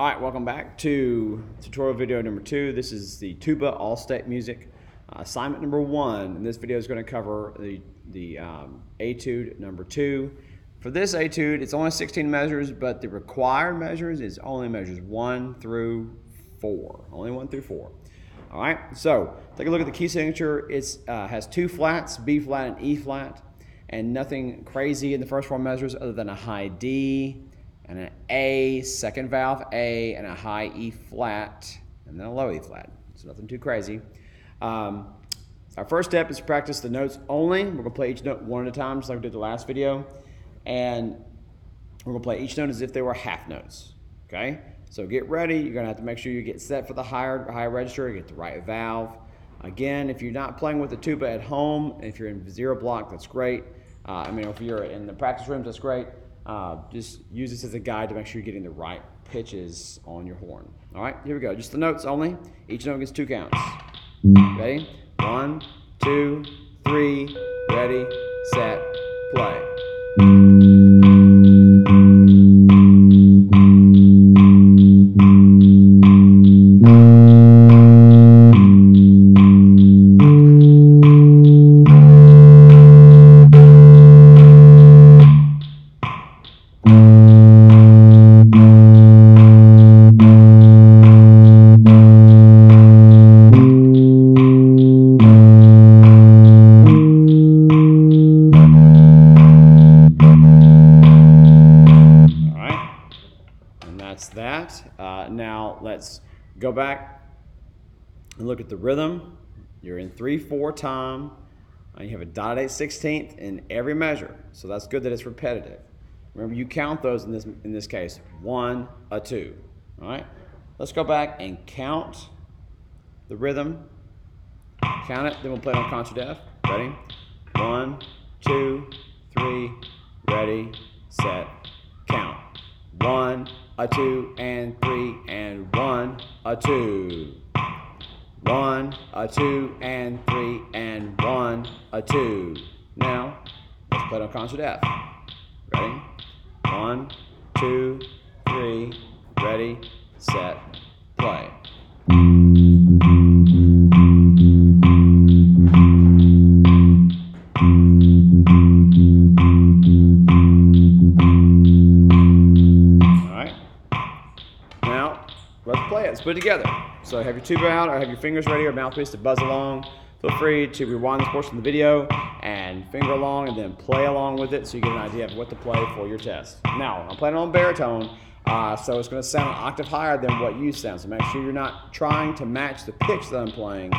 All right, welcome back to tutorial video number two. This is the tuba all-state music. Uh, assignment number one, and this video is going to cover the, the um, etude number two. For this etude, it's only 16 measures, but the required measures is only measures one through four. Only one through four. All right, so take a look at the key signature. It uh, has two flats, B flat and E flat, and nothing crazy in the first four measures other than a high D, and an A, second valve A, and a high E flat, and then a low E flat. So nothing too crazy. Um, our first step is to practice the notes only. We're gonna play each note one at a time, just like we did the last video. And we're gonna play each note as if they were half notes, okay? So get ready, you're gonna have to make sure you get set for the higher, higher register, get the right valve. Again, if you're not playing with the tuba at home, if you're in zero block, that's great. Uh, I mean, if you're in the practice rooms, that's great. Uh, just use this as a guide to make sure you're getting the right pitches on your horn. All right, here we go. Just the notes only. Each note gets two counts. Ready? One, two, three, ready, set, play. Let's go back and look at the rhythm. You're in 3-4 time. Uh, you have a dotted 8 16th in every measure. So that's good that it's repetitive. Remember, you count those in this, in this case. One, a two. All right? Let's go back and count the rhythm. Count it, then we'll play it on contra F. Ready? One, two, three, ready, set, a two, and three, and one, a two. One, a two, and three, and one, a two. Now, let's play on contra F. Ready? One, two, three, ready, set, play. Let's put it together. So have your tuba out or have your fingers ready or mouthpiece to buzz along. Feel free to rewind this portion of the video and finger along and then play along with it so you get an idea of what to play for your test. Now, I'm playing on baritone, uh, so it's going to sound an octave higher than what you sound. So make sure you're not trying to match the pitch that I'm playing.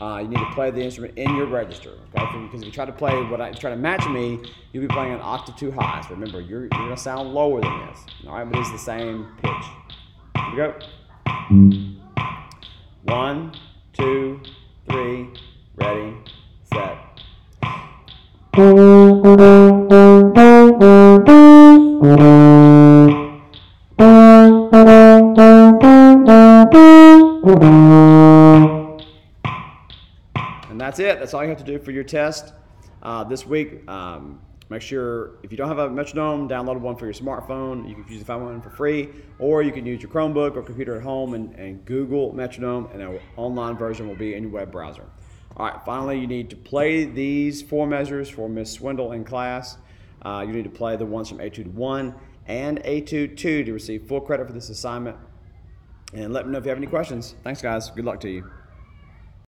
Uh, you need to play the instrument in your register, okay? Because if you try to play what I try to match me, you'll be playing an octave too high. So remember, you're, you're going to sound lower than this, all right? But it's the same pitch. Here we go. One, two, three, ready, set. And that's it. That's all you have to do for your test uh, this week. Um, Make sure if you don't have a metronome, download one for your smartphone. You can use the find one for free, or you can use your Chromebook or computer at home and, and Google metronome, and an online version will be in your web browser. All right, finally, you need to play these four measures for Miss Swindle in class. Uh, you need to play the ones from Etude 1 and Etude 2 to receive full credit for this assignment. And let me know if you have any questions. Thanks, guys. Good luck to you.